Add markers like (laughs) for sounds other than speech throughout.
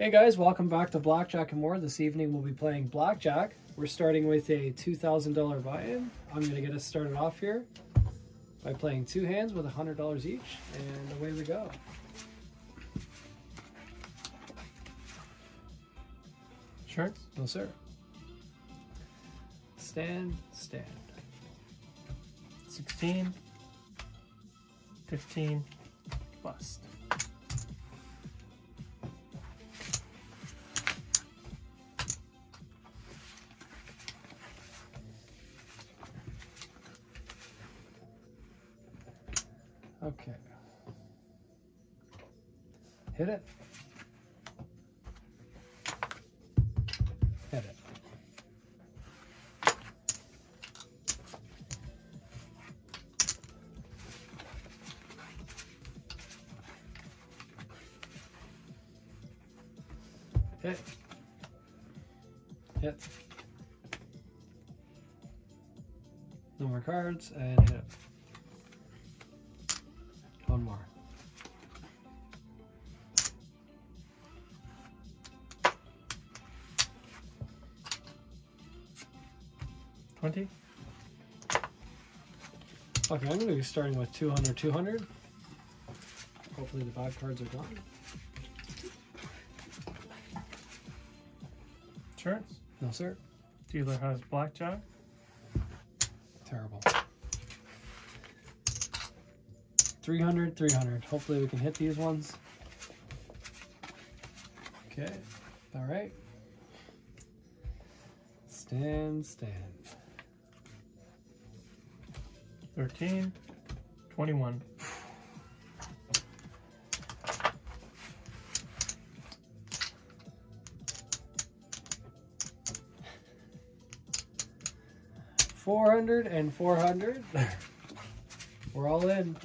Hey guys, welcome back to Blackjack and More. This evening we'll be playing Blackjack. We're starting with a $2,000 buy-in. I'm going to get us started off here by playing two hands with $100 each, and away we go. Shirts? No sir. Stand, stand. 16, 15, bust. Okay. Hit it. Hit it. Hit. Hit. No more cards and hit it. One more. Twenty. Okay, I'm going to be starting with 200, 200. Hopefully the bad cards are gone. Insurance? No, sir. Dealer has blackjack. Terrible. 300, 300. Hopefully we can hit these ones. Okay. All right. Stand, stand. 13, 21. Four hundred and four hundred. (laughs) We're all in.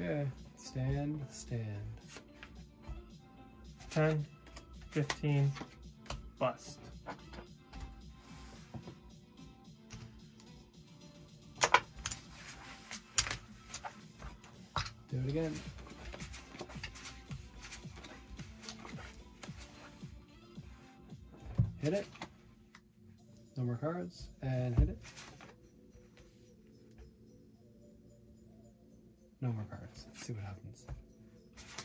Okay. Stand, stand. 10, 15, bust. Do it again. Hit it. No more cards. And hit it. No more cards. Let's see what happens.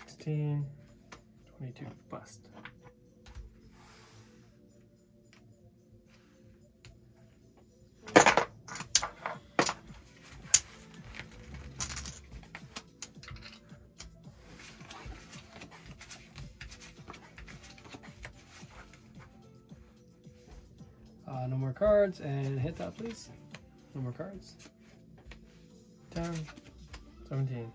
16, 22, bust. Uh, no more cards. And hit that, please. No more cards. 10, 17.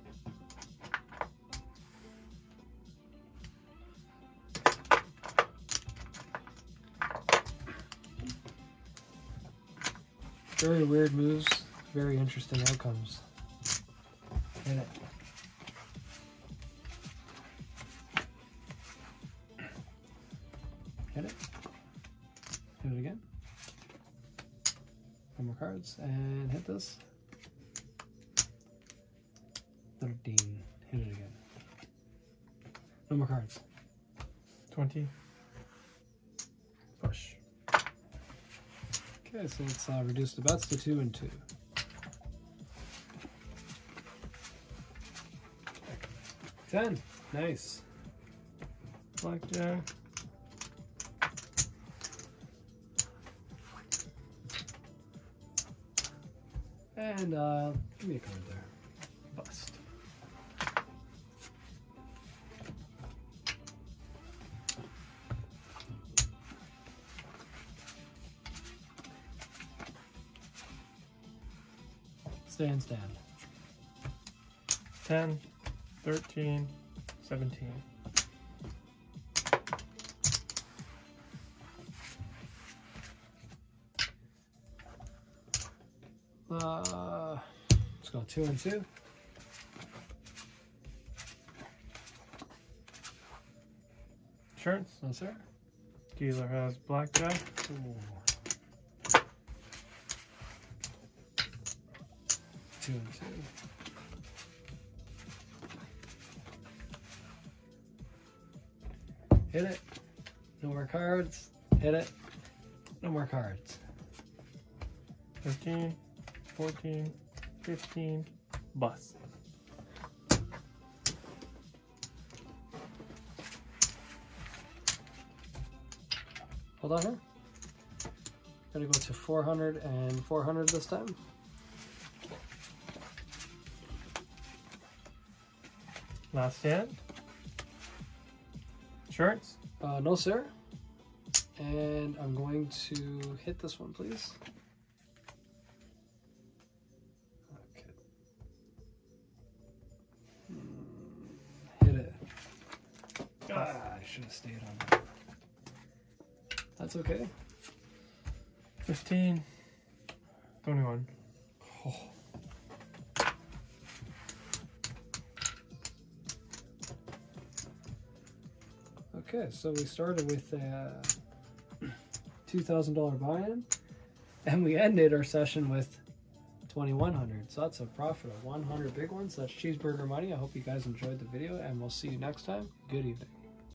Very weird moves. Very interesting outcomes. Hit it. Hit it. Hit it again. No more cards. And hit this. No more cards. 20, push. Okay, so let's uh, reduce the bets to two and two. Ten. Nice. Blackjack. And uh, give me a card there. Stand, stand. 10, 13, 17. Uh, let's go two and two. Insurance? No, sir. Dealer has blackjack. Ooh. Two and two. Hit it. No more cards. Hit it. No more cards. 13, 14, 15, bust. Hold on here. Gotta go to 400 and 400 this time. Last hand. Shirts. Uh, no, sir. And I'm going to hit this one, please. Okay. Hmm, Hit it. Ah, I should have stayed on that. That's okay. 15, 21. Oh. Okay, so we started with uh, a $2,000 buy-in, and we ended our session with 2100 So that's a profit of 100 big ones. That's cheeseburger money. I hope you guys enjoyed the video, and we'll see you next time. Good evening.